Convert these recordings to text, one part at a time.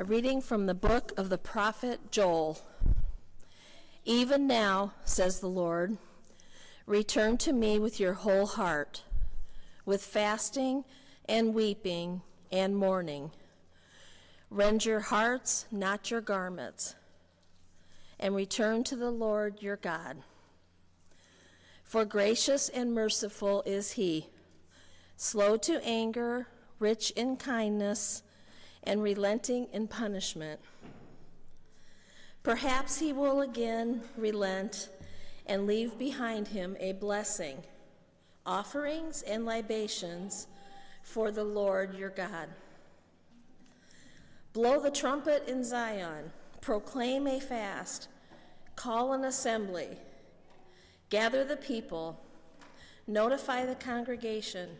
A reading from the book of the prophet Joel. Even now, says the Lord, return to me with your whole heart, with fasting and weeping and mourning. Rend your hearts, not your garments, and return to the Lord your God. For gracious and merciful is he, slow to anger, rich in kindness and relenting in punishment. Perhaps he will again relent and leave behind him a blessing, offerings and libations for the Lord your God. Blow the trumpet in Zion, proclaim a fast, call an assembly, gather the people, notify the congregation,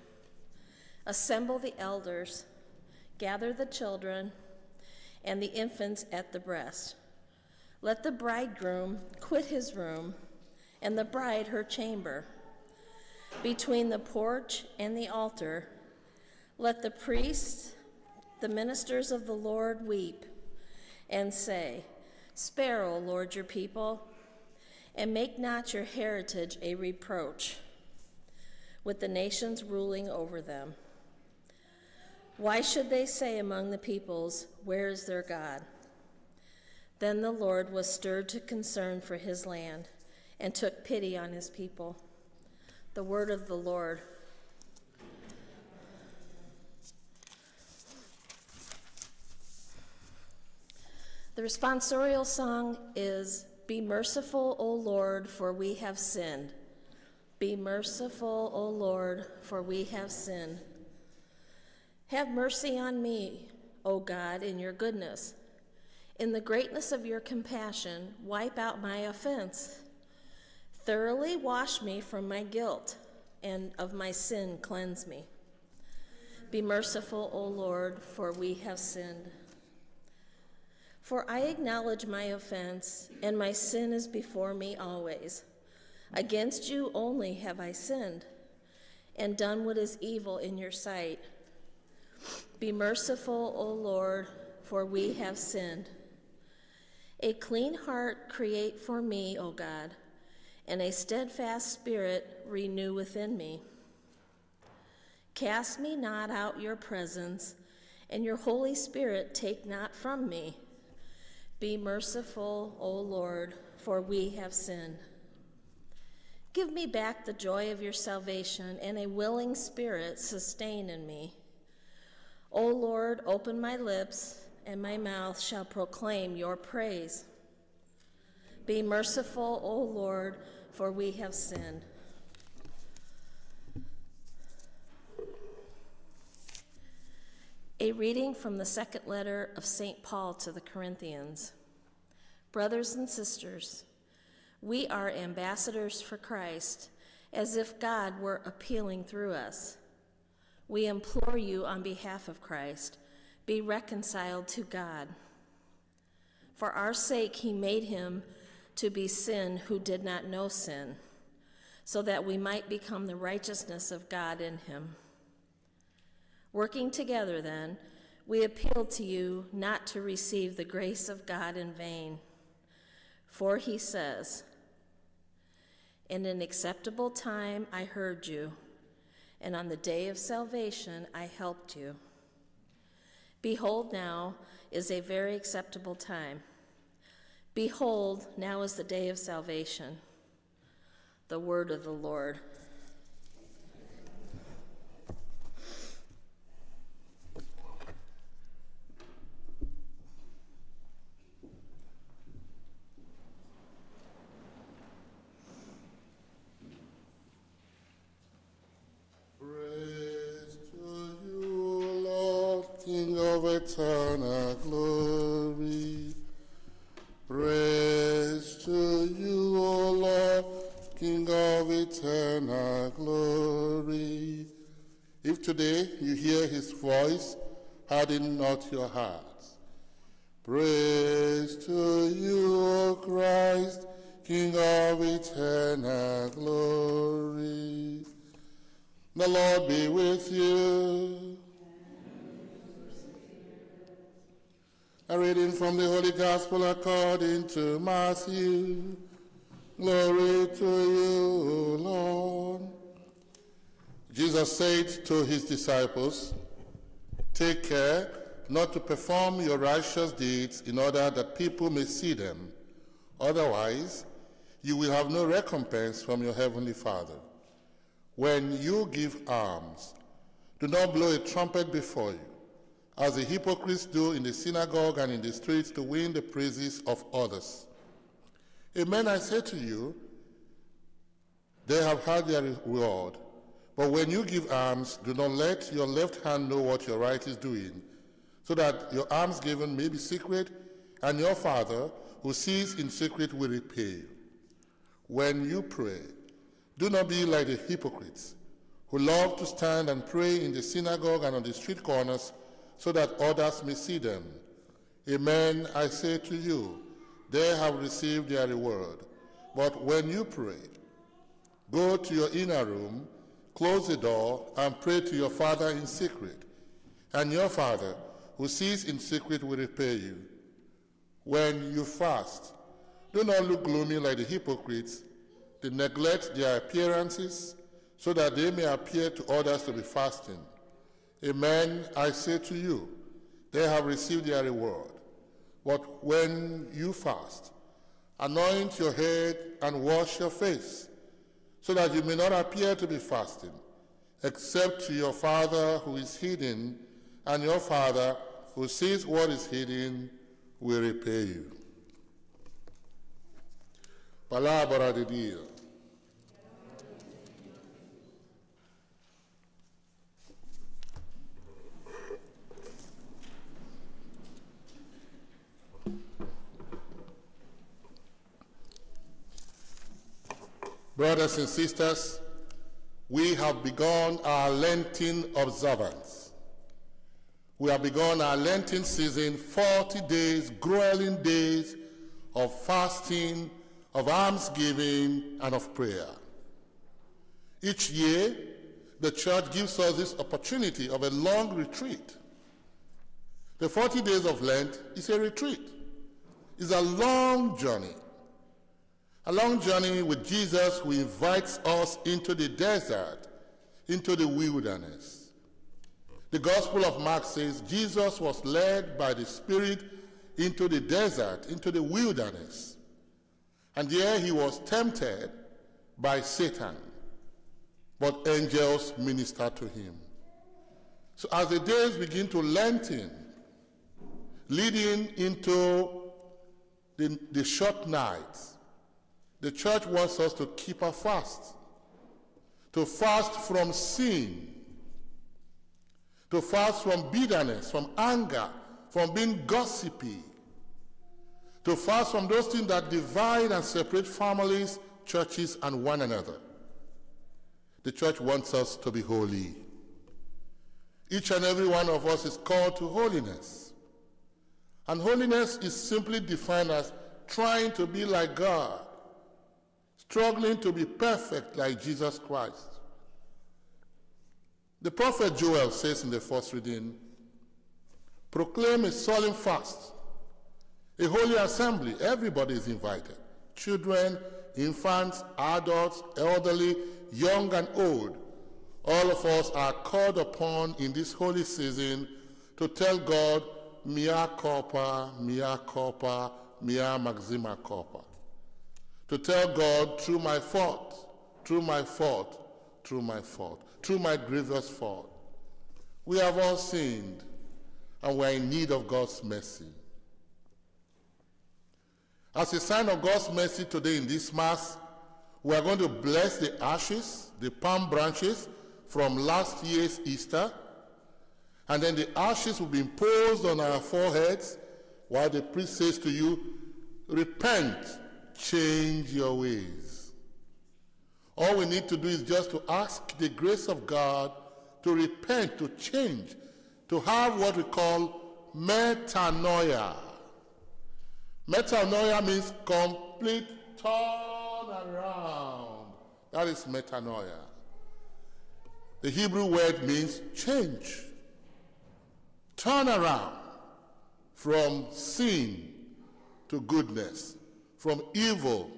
assemble the elders Gather the children and the infants at the breast. Let the bridegroom quit his room and the bride her chamber. Between the porch and the altar, let the priests, the ministers of the Lord, weep and say, Spare, O Lord, your people, and make not your heritage a reproach with the nations ruling over them. Why should they say among the peoples, Where is their God? Then the Lord was stirred to concern for his land and took pity on his people. The word of the Lord. The responsorial song is Be merciful, O Lord, for we have sinned. Be merciful, O Lord, for we have sinned. Have mercy on me, O God, in your goodness. In the greatness of your compassion, wipe out my offense. Thoroughly wash me from my guilt, and of my sin cleanse me. Be merciful, O Lord, for we have sinned. For I acknowledge my offense, and my sin is before me always. Against you only have I sinned, and done what is evil in your sight be merciful, O Lord, for we have sinned. A clean heart create for me, O God, and a steadfast spirit renew within me. Cast me not out your presence, and your Holy Spirit take not from me. Be merciful, O Lord, for we have sinned. Give me back the joy of your salvation, and a willing spirit sustain in me. O Lord, open my lips, and my mouth shall proclaim your praise. Be merciful, O Lord, for we have sinned. A reading from the second letter of St. Paul to the Corinthians. Brothers and sisters, we are ambassadors for Christ, as if God were appealing through us. We implore you on behalf of Christ, be reconciled to God. For our sake, he made him to be sin who did not know sin, so that we might become the righteousness of God in him. Working together, then, we appeal to you not to receive the grace of God in vain. For he says, In an acceptable time I heard you and on the day of salvation I helped you. Behold, now is a very acceptable time. Behold, now is the day of salvation. The word of the Lord. Eternal glory. Praise to you, O Lord, King of eternal glory. If today you hear his voice, harden not your hearts. Praise to you, O Christ, King of eternal glory. The Lord be with you. A reading from the Holy Gospel according to Matthew. Glory to you, Lord. Jesus said to his disciples, Take care not to perform your righteous deeds in order that people may see them. Otherwise, you will have no recompense from your heavenly Father. When you give alms, do not blow a trumpet before you, as the hypocrites do in the synagogue and in the streets to win the praises of others. Amen, I say to you, they have had their reward. But when you give alms, do not let your left hand know what your right is doing, so that your alms given may be secret, and your Father, who sees in secret, will repay you. When you pray, do not be like the hypocrites, who love to stand and pray in the synagogue and on the street corners, so that others may see them. Amen, I say to you, they have received their reward. But when you pray, go to your inner room, close the door, and pray to your Father in secret. And your Father, who sees in secret, will repay you. When you fast, do not look gloomy like the hypocrites. They neglect their appearances so that they may appear to others to be fasting. Amen, I say to you, they have received their reward. But when you fast, anoint your head and wash your face, so that you may not appear to be fasting, except to your Father who is hidden, and your Father who sees what is hidden will repay you. Palabra de. Brothers and sisters, we have begun our Lenten observance. We have begun our Lenten season, 40 days, grueling days of fasting, of almsgiving, and of prayer. Each year, the church gives us this opportunity of a long retreat. The 40 days of Lent is a retreat. It's a long journey. A long journey with Jesus who invites us into the desert, into the wilderness. The Gospel of Mark says Jesus was led by the Spirit into the desert, into the wilderness. And there he was tempted by Satan, but angels ministered to him. So as the days begin to lengthen, leading into the, the short nights, the church wants us to keep a fast, to fast from sin, to fast from bitterness, from anger, from being gossipy, to fast from those things that divide and separate families, churches, and one another. The church wants us to be holy. Each and every one of us is called to holiness. And holiness is simply defined as trying to be like God, struggling to be perfect like Jesus Christ. The prophet Joel says in the first reading, proclaim a solemn fast, a holy assembly. Everybody is invited. Children, infants, adults, elderly, young and old. All of us are called upon in this holy season to tell God, mea culpa, mea culpa, mea maxima. To tell God, through my fault, through my fault, through my fault, through my grievous fault. We have all sinned, and we are in need of God's mercy. As a sign of God's mercy today in this Mass, we are going to bless the ashes, the palm branches from last year's Easter, and then the ashes will be imposed on our foreheads while the priest says to you, Repent, change your ways. All we need to do is just to ask the grace of God to repent, to change, to have what we call metanoia. Metanoia means complete turn around. That is metanoia. The Hebrew word means change, turn around, from sin to goodness, from evil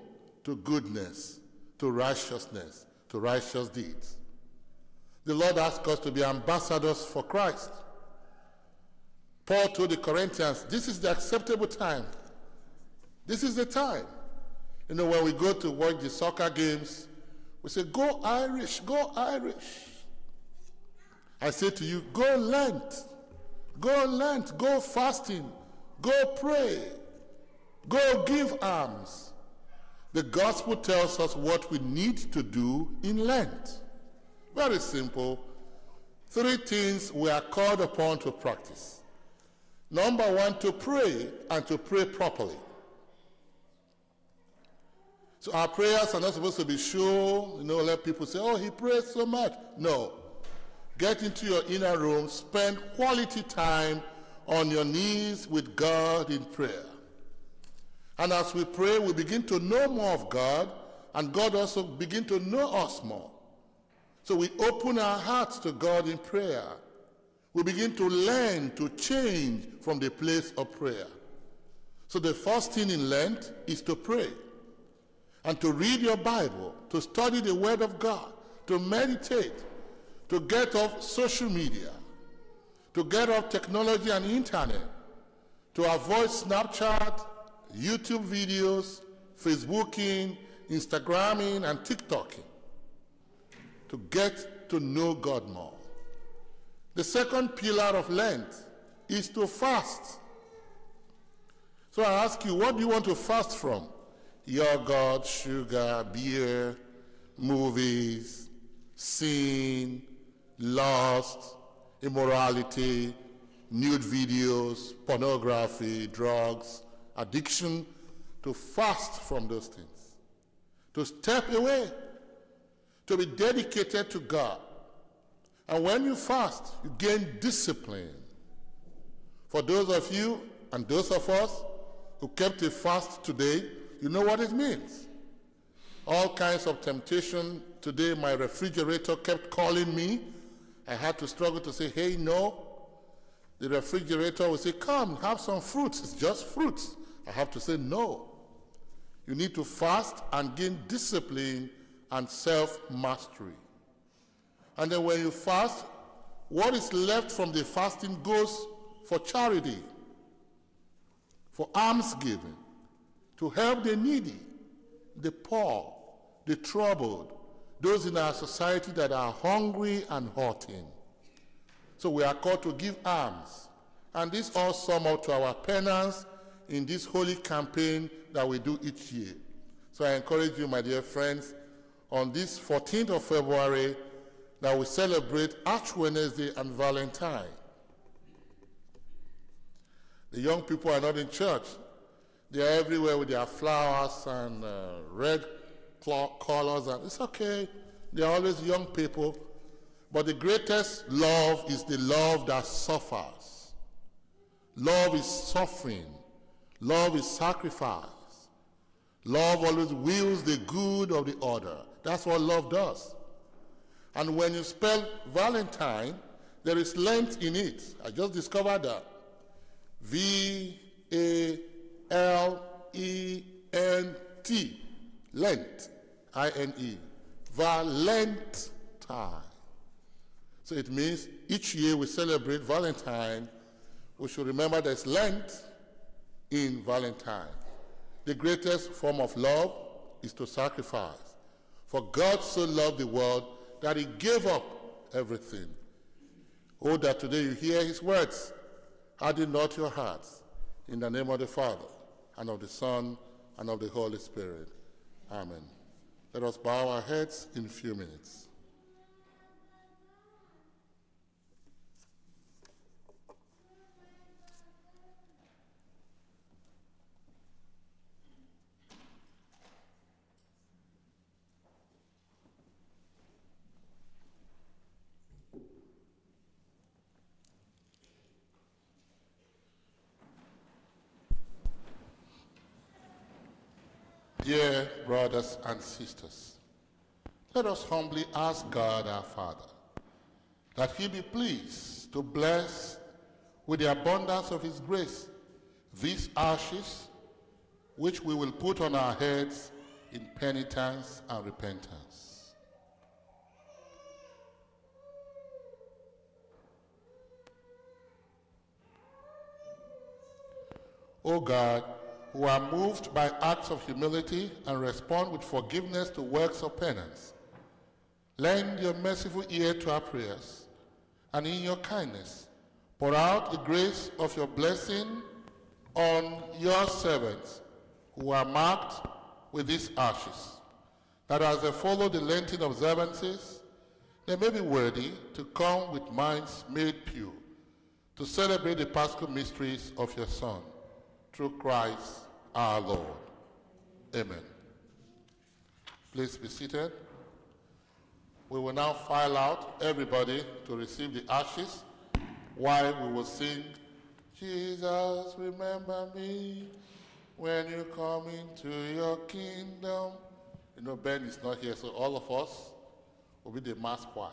to goodness, to righteousness, to righteous deeds. The Lord asks us to be ambassadors for Christ. Paul told the Corinthians, This is the acceptable time. This is the time. You know, when we go to watch the soccer games, we say, Go Irish, go Irish. I say to you, Go Lent, go Lent, go fasting, go pray, go give alms. The gospel tells us what we need to do in Lent. Very simple. Three things we are called upon to practice. Number one, to pray and to pray properly. So our prayers are not supposed to be show, you know, let people say, oh, he prays so much. No. Get into your inner room, spend quality time on your knees with God in prayer. And as we pray, we begin to know more of God, and God also begin to know us more. So we open our hearts to God in prayer. We begin to learn to change from the place of prayer. So the first thing in Lent is to pray and to read your Bible, to study the Word of God, to meditate, to get off social media, to get off technology and internet, to avoid Snapchat, YouTube videos, Facebooking, Instagramming, and TikToking, to get to know God more. The second pillar of Lent is to fast. So I ask you, what do you want to fast from? Yogurt, sugar, beer, movies, sin, lust, immorality, nude videos, pornography, drugs, addiction, to fast from those things, to step away, to be dedicated to God. And when you fast, you gain discipline. For those of you and those of us who kept a fast today, you know what it means. All kinds of temptation. Today, my refrigerator kept calling me. I had to struggle to say, hey, no. The refrigerator would say, come, have some fruits. It's just fruits. I have to say, no. You need to fast and gain discipline and self mastery. And then when you fast, what is left from the fasting goes for charity, for almsgiving, to help the needy, the poor, the troubled, those in our society that are hungry and hurting. So we are called to give alms. And this all sum up to our penance in this holy campaign that we do each year. So I encourage you, my dear friends, on this 14th of February, that we celebrate Ash Wednesday and Valentine. The young people are not in church. They are everywhere with their flowers and uh, red colors, and it's okay. They are always young people. But the greatest love is the love that suffers. Love is suffering. Love is sacrifice. Love always wills the good of the other. That's what love does. And when you spell Valentine, there is Lent in it. I just discovered that. V A L E N T. Lent. I N E. Valentine. So it means each year we celebrate Valentine. We should remember there's Lent in Valentine. The greatest form of love is to sacrifice. For God so loved the world that he gave up everything. Oh, that today you hear his words. Harden not your hearts. In the name of the Father, and of the Son, and of the Holy Spirit. Amen. Let us bow our heads in a few minutes. Dear brothers and sisters, let us humbly ask God our Father that he be pleased to bless with the abundance of his grace these ashes, which we will put on our heads in penitence and repentance. O God, who are moved by acts of humility and respond with forgiveness to works of penance, lend your merciful ear to our prayers, and in your kindness, pour out the grace of your blessing on your servants who are marked with these ashes, that as they follow the Lenten observances, they may be worthy to come with minds made pure to celebrate the Paschal mysteries of your Son, through Christ our Lord. Amen. Please be seated. We will now file out everybody to receive the ashes while we will sing, Jesus, remember me when you come into your kingdom. You know, Ben is not here, so all of us will be the mass choir.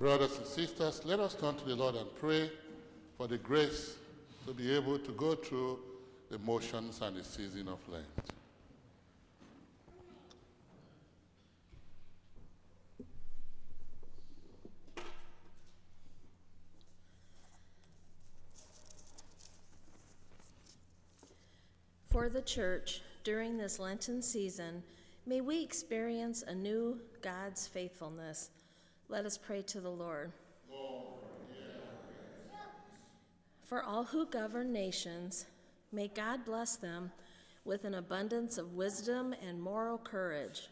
Brothers and sisters, let us turn to the Lord and pray for the grace to be able to go through the motions and the season of Lent. For the church, during this Lenten season, may we experience anew God's faithfulness. Let us pray to the Lord. For all who govern nations, may God bless them with an abundance of wisdom and moral courage.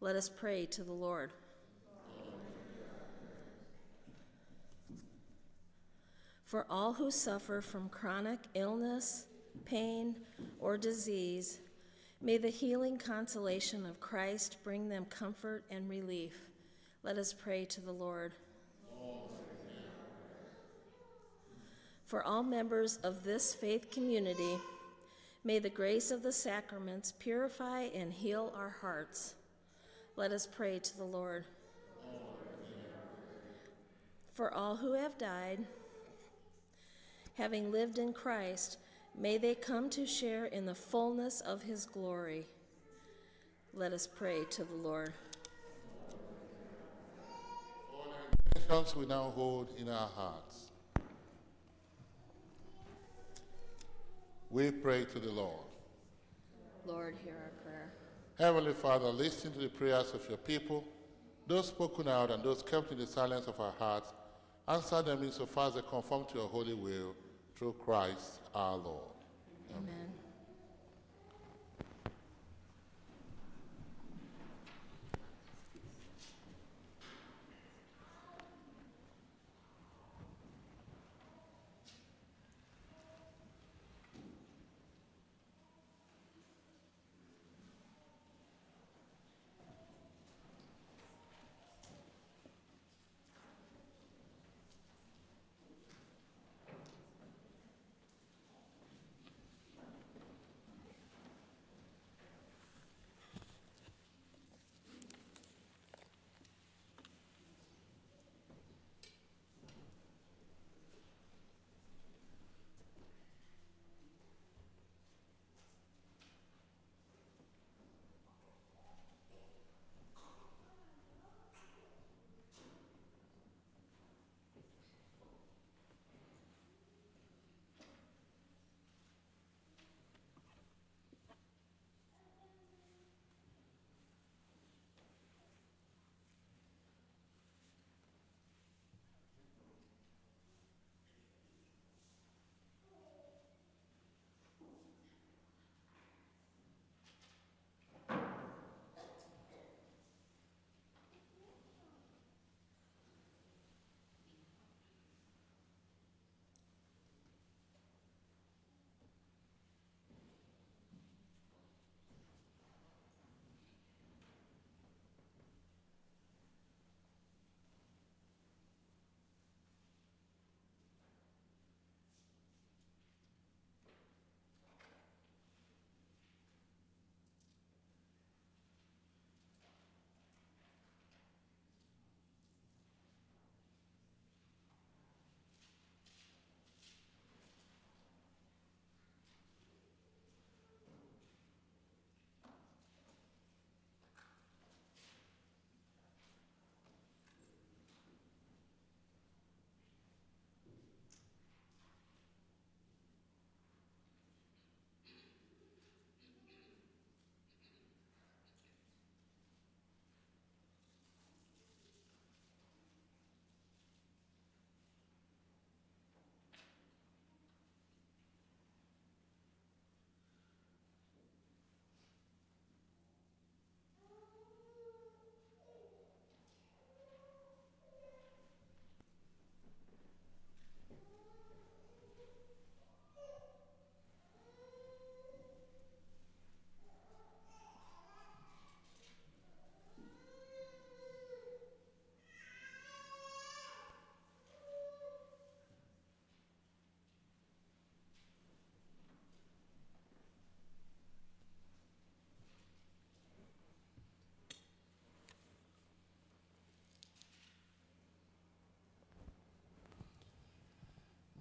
Let us pray to the Lord. For all who suffer from chronic illness, pain, or disease, may the healing consolation of Christ bring them comfort and relief. Let us pray to the Lord. For all members of this faith community, may the grace of the sacraments purify and heal our hearts. Let us pray to the Lord. For all who have died, having lived in Christ, may they come to share in the fullness of his glory. Let us pray to the Lord. Intentions we now hold in our hearts. We pray to the Lord. Lord, hear our prayer. Heavenly Father, listen to the prayers of your people, those spoken out and those kept in the silence of our hearts. Answer them insofar as they conform to your holy will through Christ our Lord. Amen.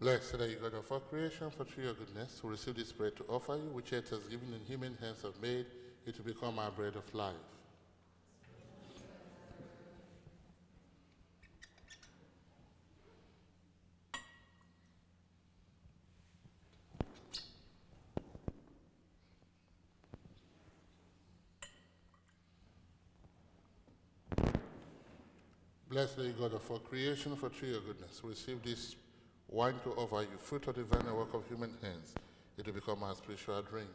Blessed are you, God of all creation, for through your goodness we receive this bread to offer you, which it has given and human hands have made it to become our bread of life. Blessed are you, God of all creation, for through your goodness we receive this wine to offer you, fruit of the divine work of human hands. It will become our spiritual drink.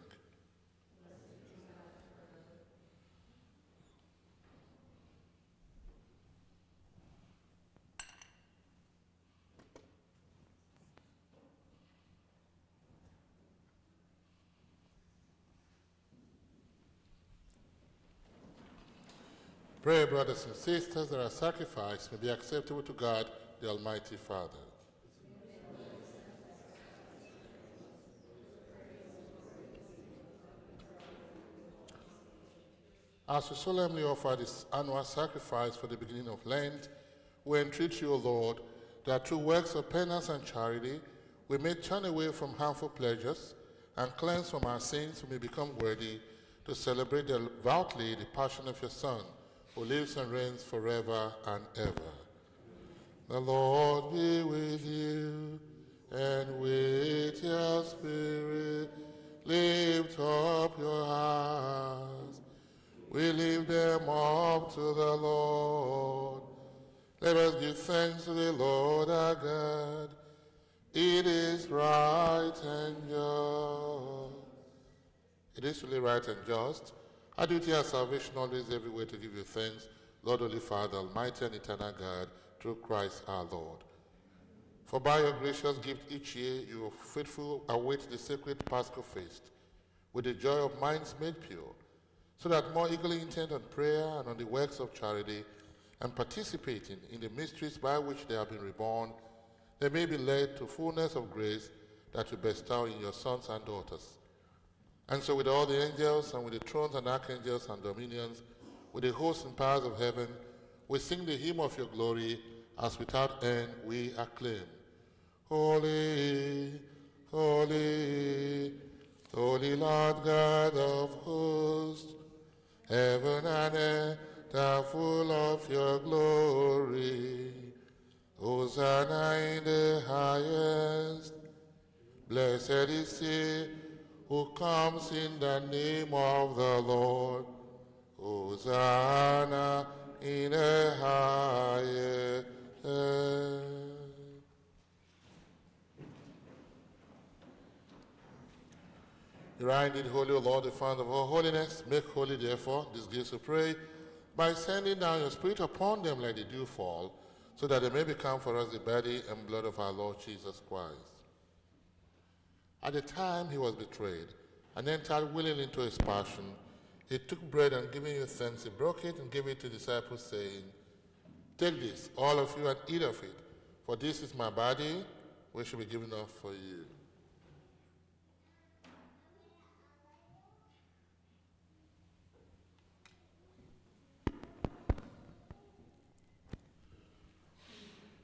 Pray, brothers and sisters, that our sacrifice may be acceptable to God, the Almighty Father. As we solemnly offer this annual sacrifice for the beginning of Lent, we entreat you, O Lord, that through works of penance and charity, we may turn away from harmful pleasures and cleanse from our sins, we may become worthy to celebrate devoutly the passion of your Son, who lives and reigns forever and ever. The Lord be with you and with your spirit. Lift up your hearts. We lift them up to the Lord. Let us give thanks to the Lord our God. It is right and just. It is really right and just. Our duty our salvation always everywhere to give you thanks, Lord, Holy Father, Almighty and eternal God, through Christ our Lord. For by your gracious gift each year you faithful await the sacred Paschal feast with the joy of minds made pure so that more eagerly intent on prayer and on the works of charity and participating in the mysteries by which they have been reborn, they may be led to fullness of grace that you bestow in your sons and daughters. And so with all the angels and with the thrones and archangels and dominions, with the hosts and powers of heaven, we sing the hymn of your glory as without end we acclaim. Holy, holy, holy Lord God of hosts, Heaven and earth are full of your glory. Hosanna in the highest. Blessed is he who comes in the name of the Lord. Hosanna in the highest. You are indeed holy, O Lord, the fount of all holiness. Make holy, therefore, these gifts we pray, by sending down your Spirit upon them like the dew fall, so that they may become for us the body and blood of our Lord Jesus Christ. At the time he was betrayed and entered willingly into his passion, he took bread and giving you thanks, he broke it and gave it to the disciples, saying, Take this, all of you, and eat of it, for this is my body, which shall be given up for you.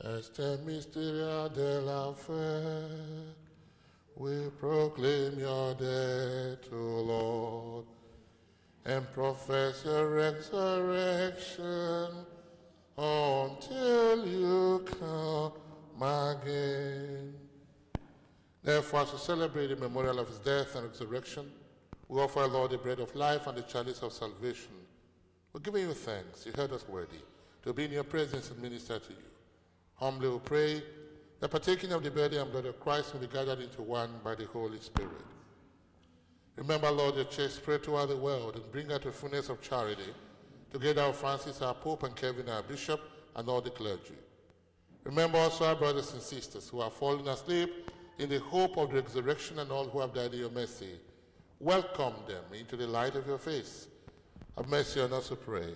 Este mysteria de la fe, we proclaim your death, O Lord, and profess your resurrection until you come again. Therefore, as we celebrate the memorial of his death and resurrection, we offer, our Lord, the bread of life and the chalice of salvation. We're giving you thanks. You heard us worthy to be in your presence and minister to you. Humbly we pray that partaking of the body and blood of Christ will be gathered into one by the Holy Spirit. Remember, Lord, your church spread throughout the world and bring her to fullness of charity, together with Francis, our Pope, and Kevin, our Bishop, and all the clergy. Remember also our brothers and sisters who are fallen asleep in the hope of the resurrection and all who have died in your mercy. Welcome them into the light of your face. Have mercy on us, we pray.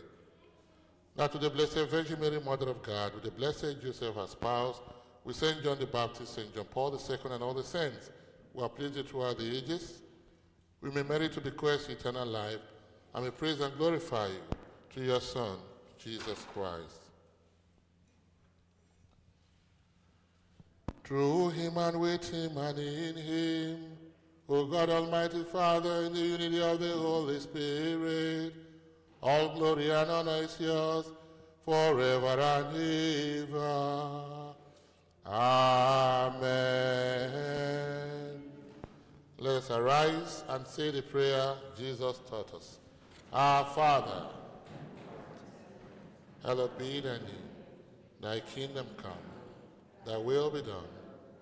Now to the Blessed Virgin Mary, Mother of God, with the Blessed Joseph, her spouse, with St. John the Baptist, St. John Paul II, and all the saints who are pleased throughout the ages, we may merit to bequest eternal life, and may praise and glorify you through your Son, Jesus Christ. Through him and with him and in him, O God Almighty Father, in the unity of the Holy Spirit, all glory and honor is yours forever and ever. Amen. Let us arise and say the prayer Jesus taught us. Our Father, hallowed be thy name. Thy kingdom come. Thy will be done,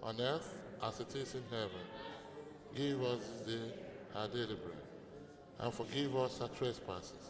on earth as it is in heaven. Give us this day our daily bread, and forgive us our trespasses,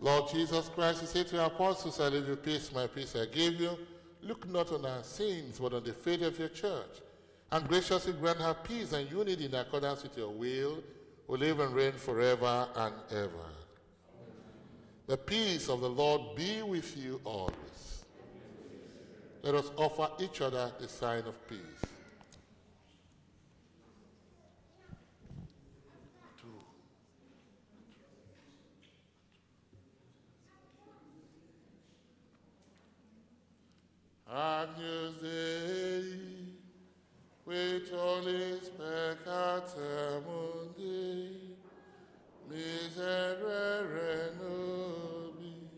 Lord Jesus Christ, you said to your apostles, I leave you peace, my peace I give you. Look not on our sins, but on the faith of your church, and graciously grant her peace and unity in accordance with your will, who live and reign forever and ever. The peace of the Lord be with you always. Let us offer each other the sign of peace. Qui tollis peccata mundi, miserere nobis.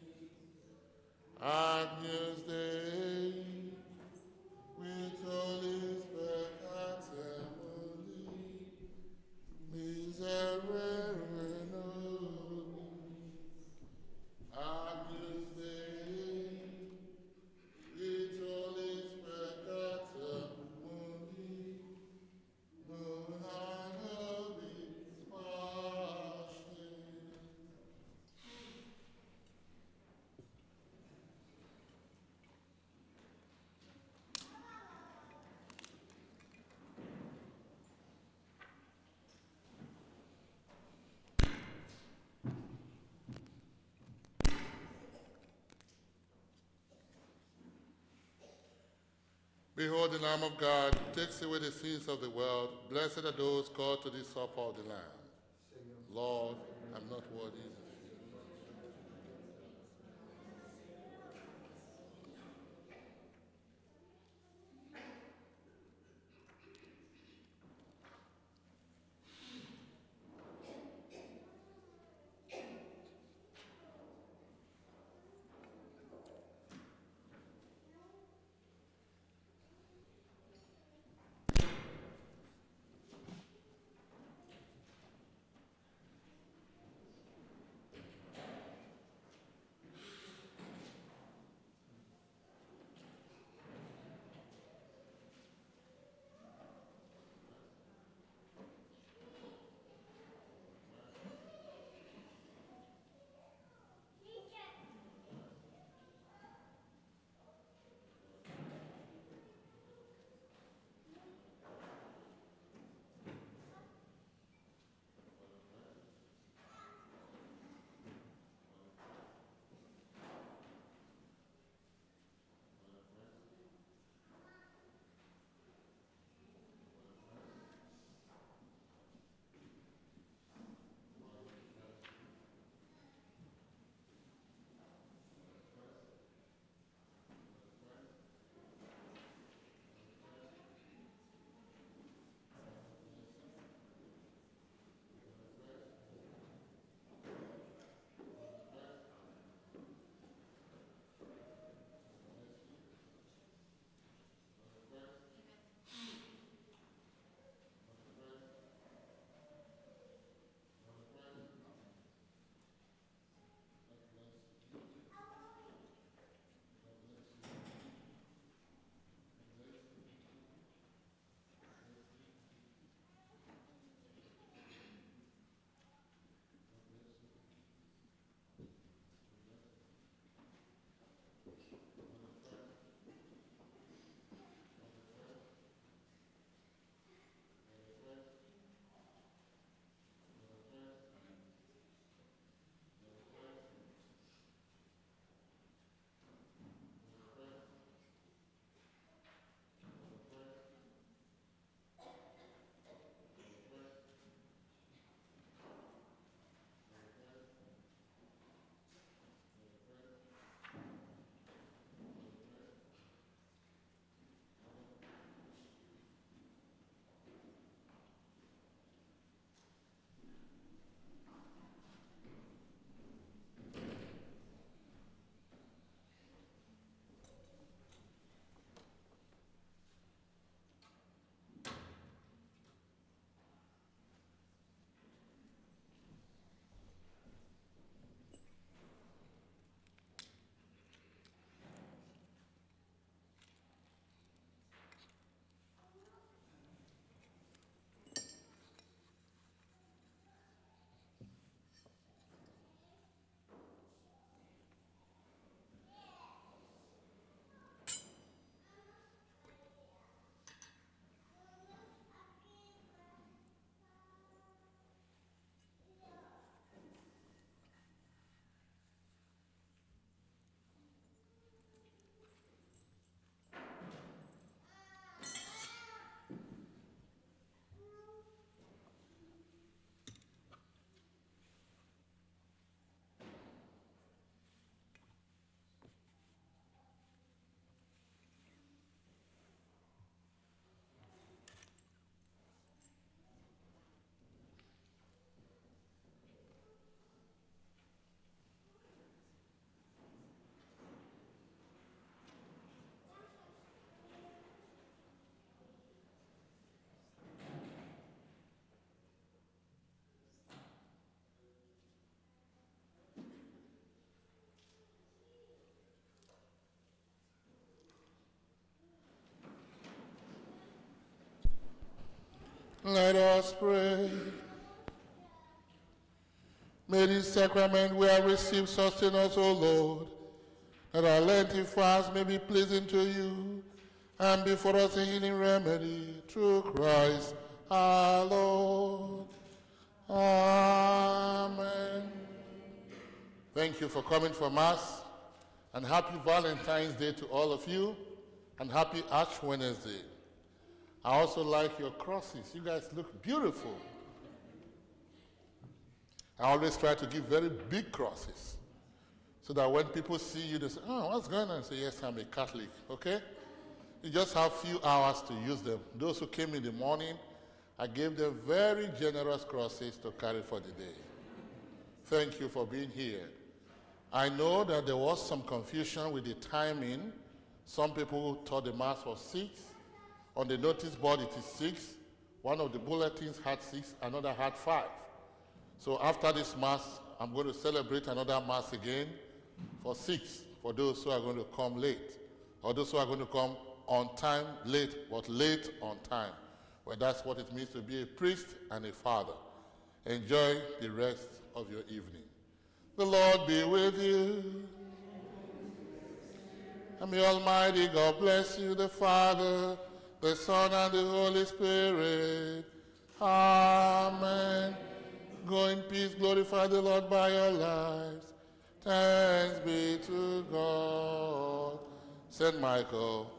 Agnus Dei, qui tollis peccata nobis. Agnus Dei, Vitolis peccata mundi, nunc nobis pasce. Behold the Lamb of God, takes away the sins of the world. Blessed are those called to this supper of the Lamb. Lord, I'm not worthy. Let us pray. May this sacrament we have received sustain us, O Lord, that our Lenten fast may be pleasing to you and be for us a healing remedy through Christ our Lord. Amen. Thank you for coming for Mass, and happy Valentine's Day to all of you, and happy Ash Wednesday. I also like your crosses. You guys look beautiful. I always try to give very big crosses so that when people see you, they say, Oh, what's going on? I say, Yes, I'm a Catholic. Okay? You just have few hours to use them. Those who came in the morning, I gave them very generous crosses to carry for the day. Thank you for being here. I know that there was some confusion with the timing. Some people thought the Mass was 6. On the notice board, it is 6. One of the bulletins had 6, another had 5. So after this Mass, I'm going to celebrate another Mass again for 6 for those who are going to come late, or those who are going to come on time, late, but late on time. Well, that's what it means to be a priest and a father. Enjoy the rest of your evening. The Lord be with you. And may Almighty God bless you, the Father, the Son, and the Holy Spirit. Amen. Go in peace, glorify the Lord by your lives. Thanks be to God. Saint Michael,